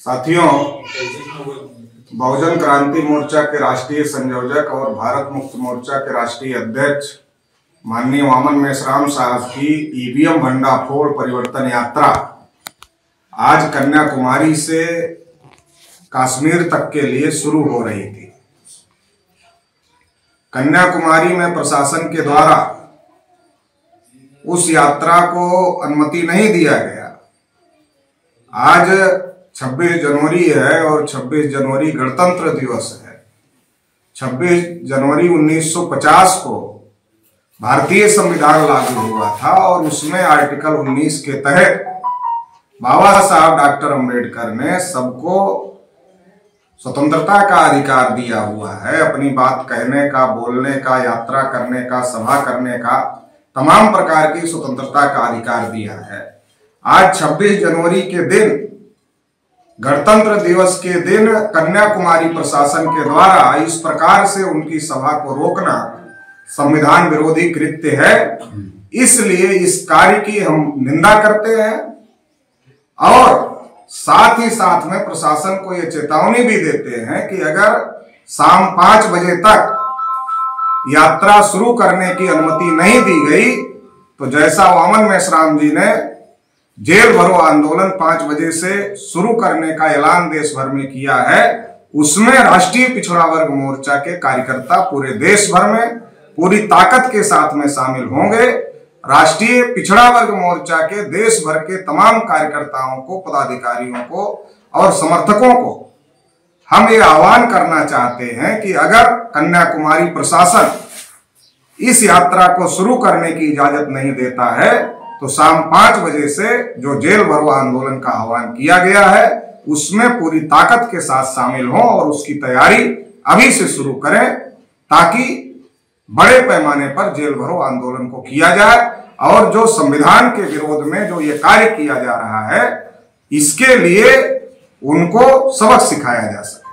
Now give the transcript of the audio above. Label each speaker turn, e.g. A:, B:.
A: साथियों, बहुजन क्रांति मोर्चा के राष्ट्रीय संयोजक और भारत मुक्त मोर्चा के राष्ट्रीय अध्यक्ष माननीय वामन मेश्राम साहब की ईवीएम भंडाफोड़ परिवर्तन यात्रा आज कन्याकुमारी से कश्मीर तक के लिए शुरू हो रही थी। कन्याकुमारी में प्रशासन के द्वारा उस यात्रा को अनुमति नहीं दिया गया। आज 26 जनवरी है और 26 जनवरी गणतंत्र दिवस है। 26 जनवरी 1950 को भारतीय संविधान लागू हुआ था और उसमें आर्टिकल 19 के तहत बाबा साहब डॉक्टर अंबेडकर ने सबको स्वतंत्रता का अधिकार दिया हुआ है। अपनी बात कहने का, बोलने का, यात्रा करने का, सभा करने का तमाम प्रकार की स्वतंत्रता का अधिकार दिया है। आज 26 जनवरी के दिन गणतंत्र दिवस के दिन कन्याकुमारी प्रशासन के द्वारा इस प्रकार से उनकी सभा को रोकना संविधान विरोधी कृत्य है। इसलिए इस कार्य की हम निंदा करते हैं और साथ ही साथ में प्रशासन को यह चेतावनी भी देते हैं कि अगर शाम पाँच बजे तक यात्रा शुरू करने की अनुमति नहीं दी गई तो जैसा वामन मेश्राम जी ने जेल भरो आंदोलन पाँच बजे से शुरू करने का ऐलान देश भर में किया है। उसमें राष्ट्रीय पिछड़ा वर्ग मोर्चा के कार्यकर्ता पूरे देश भर में पूरी ताकत के साथ में शामिल होंगे। राष्ट्रीय पिछड़ा वर्ग मोर्चा के देश भर के तमाम कार्यकर्ताओं को, पदाधिकारियों को और समर्थकों को हम ये आह्वान करना चाहते हैं कि अगर कन्याकुमारी प्रशासन इस यात्रा को शुरू करने की इजाज़त नहीं देता है तो शाम पाँच बजे से जो जेल भरो आंदोलन का आह्वान किया गया है, उसमें पूरी ताकत के साथ शामिल हों और उसकी तैयारी अभी से शुरू करें ताकि बड़े पैमाने पर जेल भरो आंदोलन को किया जाए और जो संविधान के विरोध में जो ये कार्य किया जा रहा है, इसके लिए उनको सबक सिखाया जा सके।